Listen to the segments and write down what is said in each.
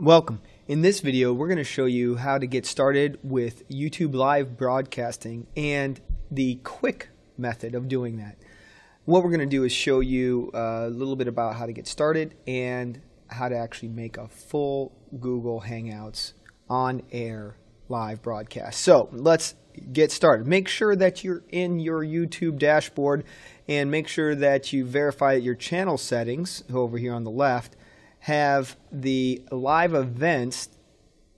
Welcome. In this video, we're going to show you how to get started with YouTube live broadcasting and the quick method of doing that. What we're going to do is show you uh, a little bit about how to get started and how to actually make a full Google Hangouts on air live broadcast. So let's get started. Make sure that you're in your YouTube dashboard and make sure that you verify your channel settings over here on the left have the live events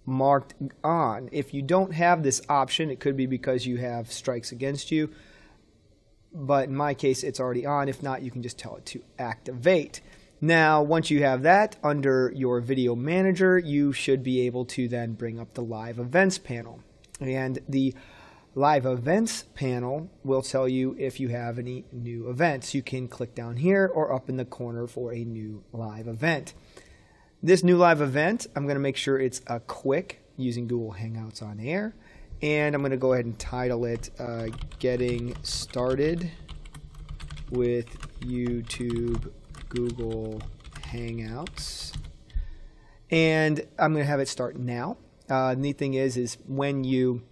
marked on. If you don't have this option, it could be because you have strikes against you. But in my case, it's already on. If not, you can just tell it to activate. Now, once you have that under your video manager, you should be able to then bring up the live events panel. And the live events panel will tell you if you have any new events. You can click down here or up in the corner for a new live event. This new live event, I'm going to make sure it's a quick using Google Hangouts on air. And I'm going to go ahead and title it uh, Getting Started with YouTube Google Hangouts. And I'm going to have it start now. Uh, neat thing is, is when you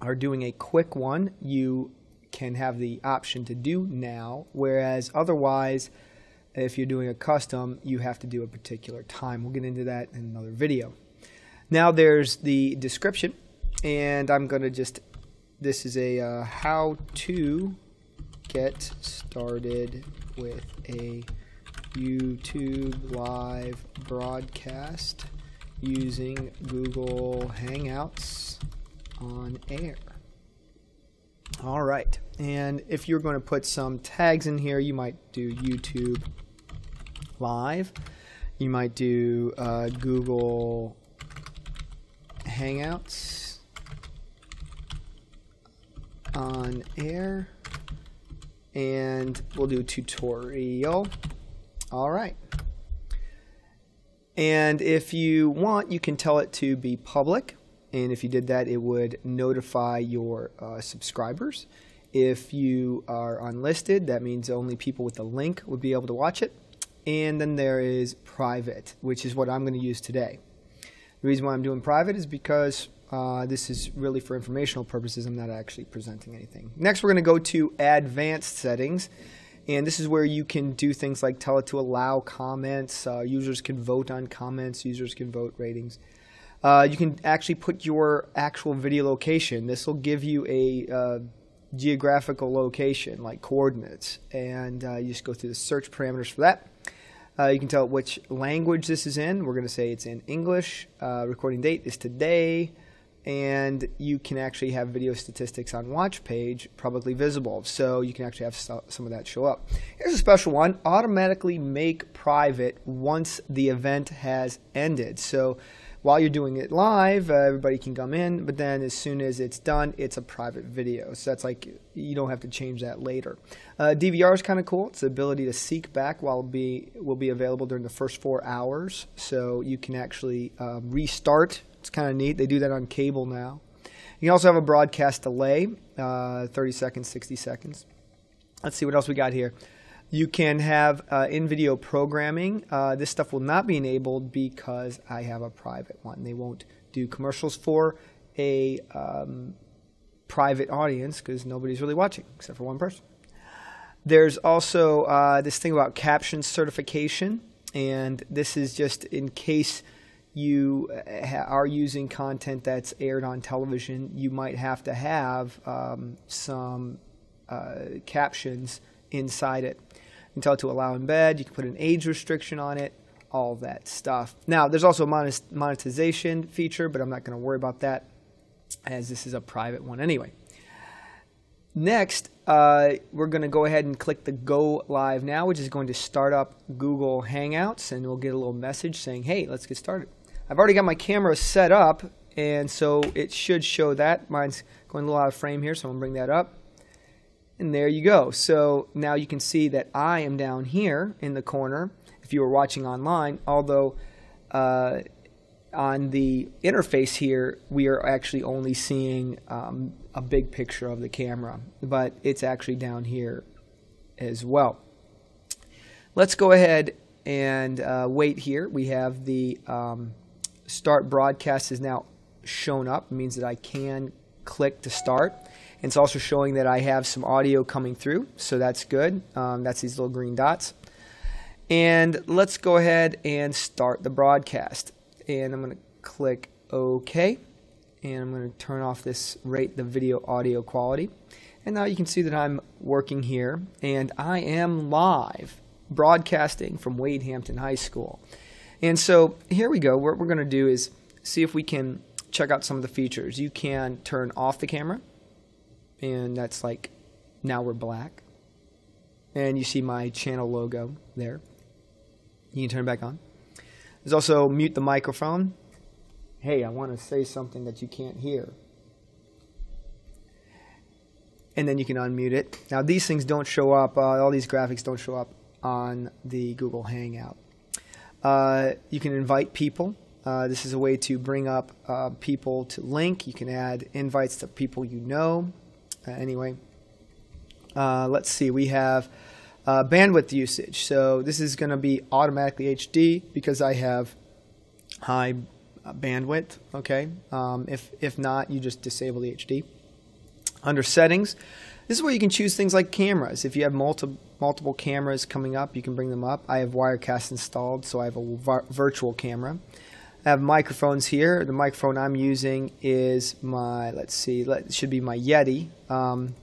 are doing a quick one, you can have the option to do now, whereas otherwise, if you're doing a custom, you have to do a particular time. We'll get into that in another video. Now there's the description, and I'm going to just, this is a uh, how to get started with a YouTube live broadcast using Google Hangouts on air. All right, and if you're going to put some tags in here, you might do YouTube Live. You might do uh, Google Hangouts on air. And we'll do tutorial. All right. And if you want, you can tell it to be public. And if you did that, it would notify your uh, subscribers. If you are unlisted, that means only people with the link would be able to watch it. And then there is private, which is what I'm going to use today. The reason why I'm doing private is because uh, this is really for informational purposes. I'm not actually presenting anything. Next, we're going to go to advanced settings. And this is where you can do things like tell it to allow comments. Uh, users can vote on comments. Users can vote ratings. Uh, you can actually put your actual video location. This will give you a uh, geographical location, like coordinates. And uh, you just go through the search parameters for that. Uh, you can tell which language this is in. We're going to say it's in English. Uh, recording date is today. And you can actually have video statistics on watch page publicly visible. So you can actually have some of that show up. Here's a special one automatically make private once the event has ended. So while you're doing it live, uh, everybody can come in, but then as soon as it's done, it's a private video. So that's like you don't have to change that later. Uh, DVR is kind of cool. It's the ability to seek back while be will be available during the first four hours, so you can actually um, restart. It's kind of neat. They do that on cable now. You also have a broadcast delay, uh, 30 seconds, 60 seconds. Let's see what else we got here. You can have uh, in-video programming. Uh, this stuff will not be enabled because I have a private one. They won't do commercials for a um, private audience because nobody's really watching except for one person. There's also uh, this thing about caption certification, and this is just in case you uh, are using content that's aired on television, you might have to have um, some uh, captions inside it. You can tell it to allow embed. You can put an age restriction on it, all that stuff. Now, there's also a monetization feature, but I'm not going to worry about that as this is a private one anyway. Next, uh, we're going to go ahead and click the Go Live Now, which is going to start up Google Hangouts, and we'll get a little message saying, hey, let's get started. I've already got my camera set up, and so it should show that. Mine's going a little out of frame here, so I'm going to bring that up. And there you go. So now you can see that I am down here in the corner if you were watching online, although uh, on the interface here, we are actually only seeing um, a big picture of the camera, but it's actually down here as well. Let's go ahead and uh, wait here. We have the um, start broadcast is now shown up. It means that I can click to start. It's also showing that I have some audio coming through, so that's good. Um, that's these little green dots. And let's go ahead and start the broadcast. And I'm going to click OK. And I'm going to turn off this rate the video audio quality. And now you can see that I'm working here and I am live broadcasting from Wade Hampton High School. And so here we go. What we're going to do is see if we can check out some of the features. You can turn off the camera and that's like now we're black. And you see my channel logo there. You can turn it back on. There's also mute the microphone. Hey, I want to say something that you can't hear. And then you can unmute it. Now these things don't show up, uh, all these graphics don't show up on the Google Hangout. Uh, you can invite people. Uh, this is a way to bring up uh, people to link. You can add invites to people you know. Uh, anyway, uh, let's see. We have uh, bandwidth usage. So this is going to be automatically HD because I have high bandwidth. Okay. Um, if if not, you just disable the HD. Under settings, this is where you can choose things like cameras. If you have multiple multiple cameras coming up, you can bring them up. I have Wirecast installed, so I have a virtual camera. I have microphones here. The microphone I'm using is my, let's see, let, should be my Yeti. Um,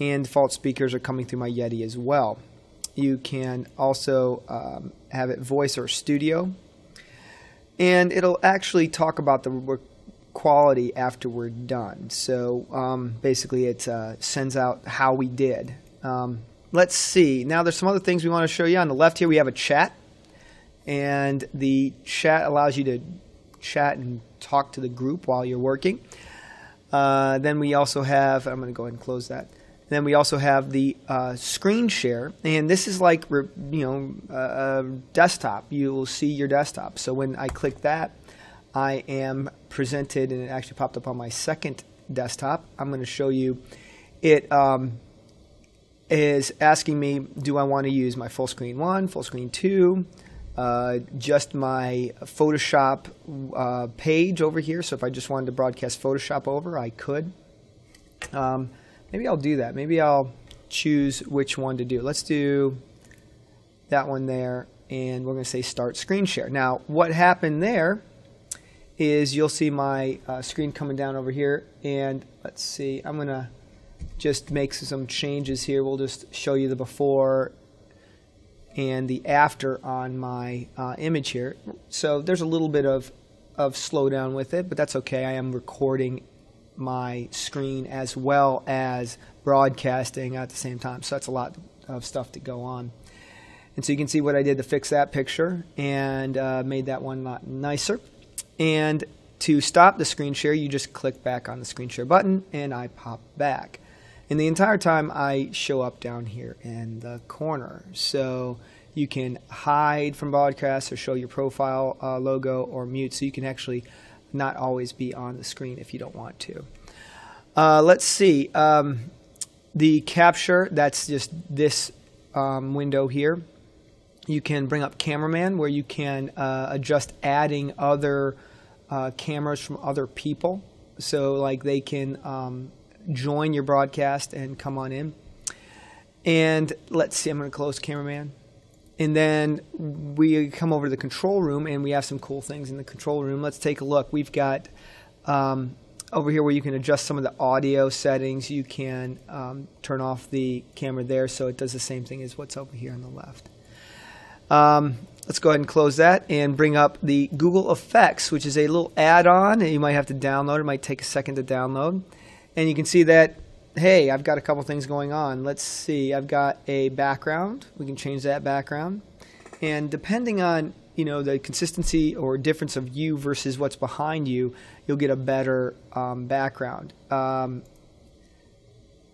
and default speakers are coming through my Yeti as well. You can also um, have it voice or studio. And it'll actually talk about the quality after we're done. So um, basically, it uh, sends out how we did. Um, let's see. Now, there's some other things we want to show you. On the left here, we have a chat and the chat allows you to chat and talk to the group while you're working. Uh, then we also have, I'm going to go ahead and close that. Then we also have the uh, screen share, and this is like you know a desktop. You'll see your desktop. So when I click that, I am presented, and it actually popped up on my second desktop. I'm going to show you. It um, is asking me, do I want to use my full screen one, full screen two? Uh, just my Photoshop uh, page over here. So if I just wanted to broadcast Photoshop over, I could. Um, maybe I'll do that. Maybe I'll choose which one to do. Let's do that one there, and we're going to say Start Screen Share. Now, what happened there is you'll see my uh, screen coming down over here, and let's see, I'm going to just make some changes here. We'll just show you the before and the after on my uh, image here. So there's a little bit of, of slowdown with it, but that's okay. I am recording my screen as well as broadcasting at the same time. So that's a lot of stuff to go on. And so you can see what I did to fix that picture and uh, made that one a lot nicer. And to stop the screen share, you just click back on the screen share button and I pop back. And the entire time I show up down here in the corner. So you can hide from broadcast or show your profile uh, logo or mute so you can actually not always be on the screen if you don't want to. Uh, let's see. Um, the capture, that's just this um, window here. You can bring up cameraman where you can uh, adjust adding other uh, cameras from other people. So like they can um, join your broadcast and come on in. And let's see, I'm going to close cameraman. And then we come over to the control room and we have some cool things in the control room. Let's take a look. We've got um, over here where you can adjust some of the audio settings. You can um, turn off the camera there so it does the same thing as what's over here on the left. Um, let's go ahead and close that and bring up the Google Effects, which is a little add-on. that You might have to download. It might take a second to download. And you can see that, hey, I've got a couple things going on. Let's see. I've got a background. We can change that background. And depending on you know the consistency or difference of you versus what's behind you, you'll get a better um, background. Um,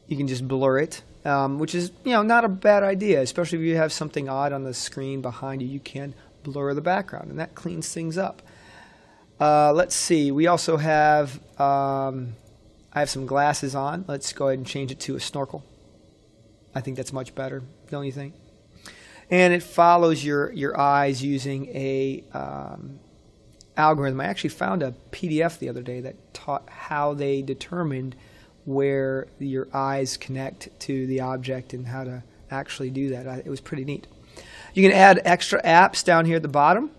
you can just blur it, um, which is you know not a bad idea, especially if you have something odd on the screen behind you. You can blur the background, and that cleans things up. Uh, let's see. We also have um, I have some glasses on. Let's go ahead and change it to a snorkel. I think that's much better, don't you think? And it follows your, your eyes using a, um, algorithm. I actually found a PDF the other day that taught how they determined where your eyes connect to the object and how to actually do that. It was pretty neat. You can add extra apps down here at the bottom.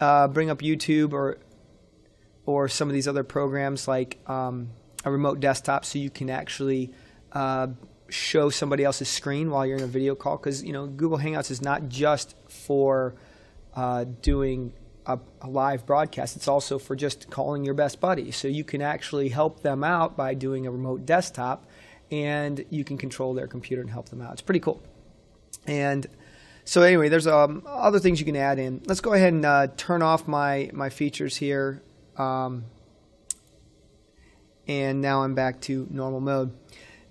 Uh, bring up YouTube or or some of these other programs like um, a remote desktop, so you can actually uh, show somebody else's screen while you're in a video call. Because you know Google Hangouts is not just for uh, doing a, a, live broadcast. It's also for just calling your best buddy. So you can actually help them out by doing a remote desktop, and you can control their computer and help them out. It's pretty cool. And so anyway, there's um, other things you can add in. Let's go ahead and uh, turn off my, my features here. Um, and now I'm back to normal mode.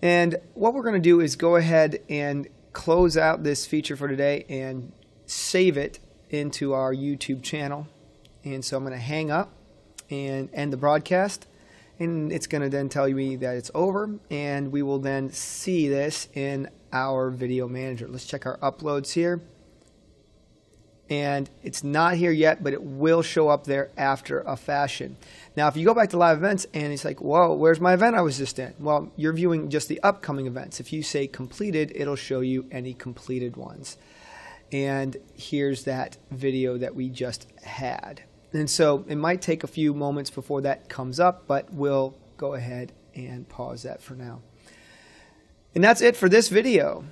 And what we're going to do is go ahead and close out this feature for today and save it into our YouTube channel. And so I'm going to hang up and end the broadcast. And it's going to then tell me that it's over. And we will then see this in our video manager. Let's check our uploads here. And it's not here yet, but it will show up there after a fashion. Now, if you go back to live events and it's like, whoa, where's my event I was just in? Well, you're viewing just the upcoming events. If you say completed, it'll show you any completed ones. And here's that video that we just had. And so it might take a few moments before that comes up, but we'll go ahead and pause that for now. And that's it for this video.